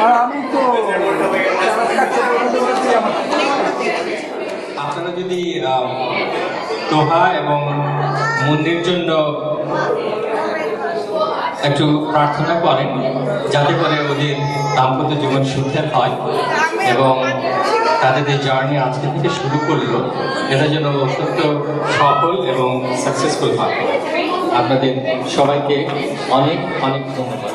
আমি তো আপনারা যদি তোহা এবং মন্দির জন্য একটু প্রার্থনা করেন, যাতে করে ওদের দাম্পত্য জীবন সুখের হয় এবং তাদের যে জার্নি আজকে থেকে শুরু করল, এটা যেন অত্যন্ত সফল এবং সাকসেসফুল হয়। আপনাদের সবাইকে অনেক অনেক ধন্যবাদ।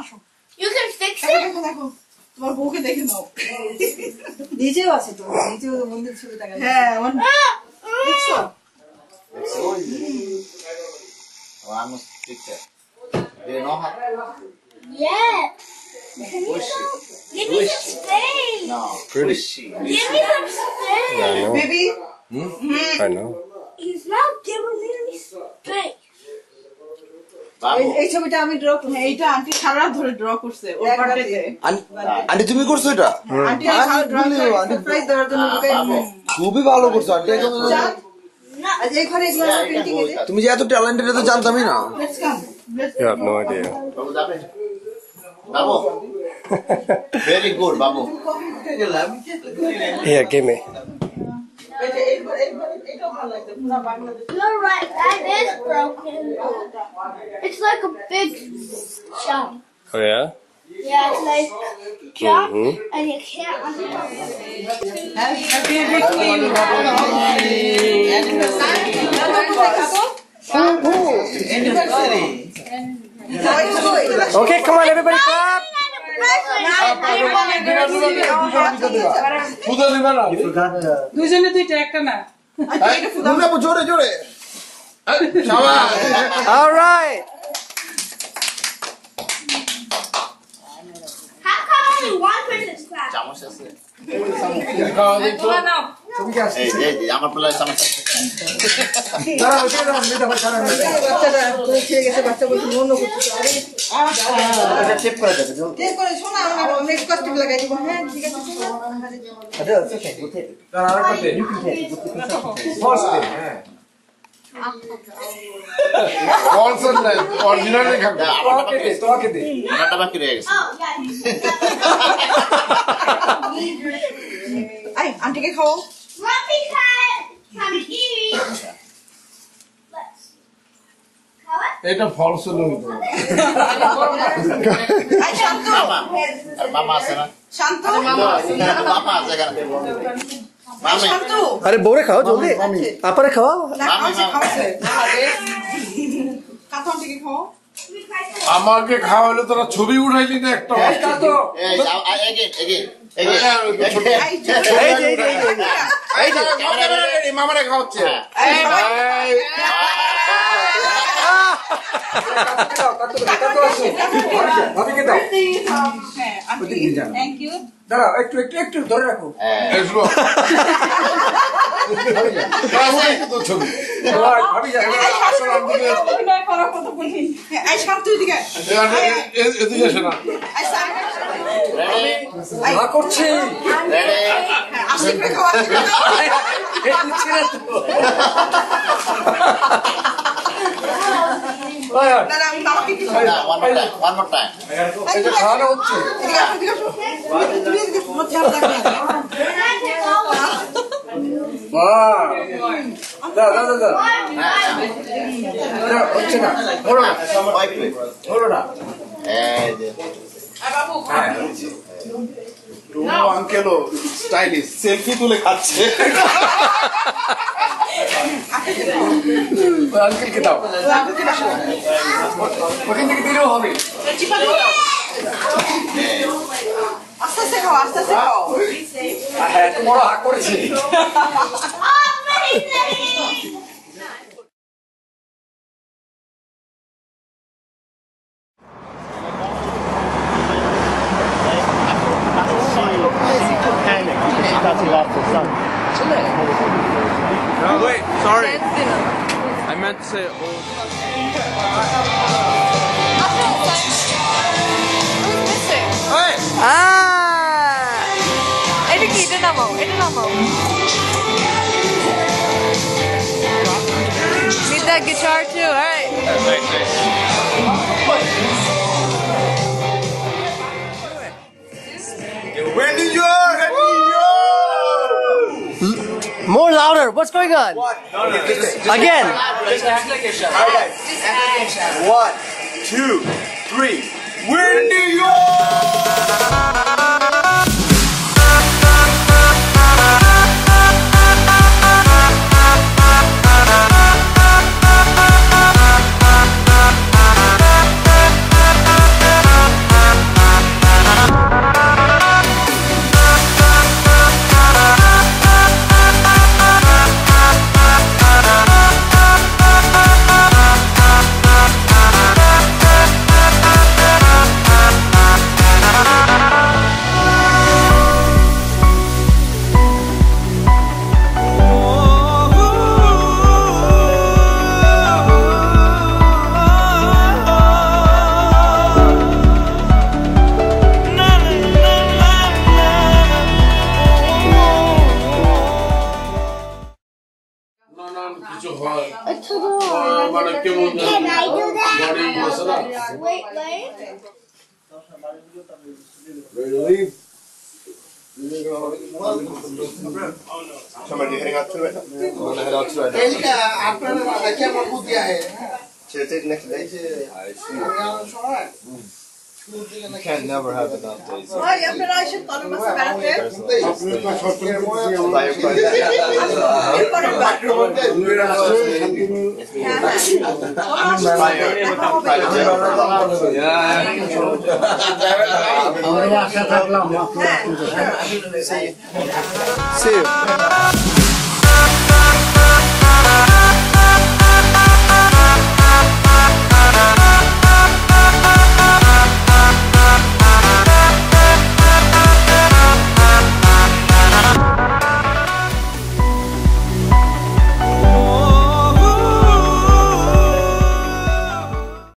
আসো You can fix দেখো it? দেখো দেখো তোমার বউকে দেখে নাও নিজেও আছে তো নিজেও মন্দির ছবি দেখা যায়। হ্যাঁ আমার দেখছো Oh, I must picture. Do you know how? Yeah. Can you Push go? it. Give me some space. No. Pretty. Pushy. Give me some space. I know. Baby I know. He's not giving me space. এই- ছবিটা আমি draw করি হ্যাঁ এইটা aunty সারা ধরে draw করছে ওর বার্থডেতে aunty তুমি করছ এটা? আন্টি সারপ্রাইজ দেওয়ার জন্য খুবই ভালো করছ আন্টি একদম তুমি যে এত ট্যালেন্টেড এটা জানতামই না। ভেরি গুড বাবু Here, give me. No, right, that is broken. It's like a big chunk. Oh, yeah? Yeah, it's like jump, mm -hmm. and you can't unjump. Happy! Okay, come on, everybody clap! ফুদা দিবা না। দুজনে দুইটা একটা না। জোরে জোরে। All right. Only one clapping? চামচ আছে আমার চামচ আছে কে আছে ডে হ্যাঁ অরিজিনালি খাবে তোমাকে দে তোমাকে দে আমারটা বাকি রয়ে গেছে. আই আন্টিকে খাও. How এটা ফলস আই শান্ত। মামা আছে না? শান্ত। মামা আছে মামি শান্ত আরে বউরে খাও জলদি। আপারে খাওয়াও আমাকে খাওয়ালে তোরা ছবি উঠাইলি না একটা মামারে খাওয়াচ্ছে। দাও। হ্যাঁ। থ্যাংক ইউ দাঁড়াও একটু একটু একটু ধরে রাখো করছি ছেড়ে খাওয়ানো হচ্ছে। না হলো না ফাইভ না। যে আঙ্কেলও স্টাইলিশ সেলফি তুলে খাচ্ছে। আঙ্কেলকে দাও। ওখান থেকে দিলেও হবে। আস্তে আস্তে খাও আস্তে আস্তে খাও। হ্যাঁ বড় হাক করেছে। Oh, wait, sorry. I meant to say old. Hey! Ah! I think Ele dá na mão, ele na mão. Need that guitar too, alright. We're in New York! What's going on? Again. One, two, three. We're in New York! Somebody heading out to it? I'm gonna head out to it. Should I take next day? I see. You can't never have enough days. Ay, en verdad, should call him a Sabbath. See you.